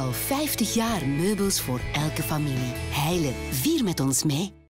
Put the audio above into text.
Al 50 jaar meubels voor elke familie. Heilen, vier met ons mee.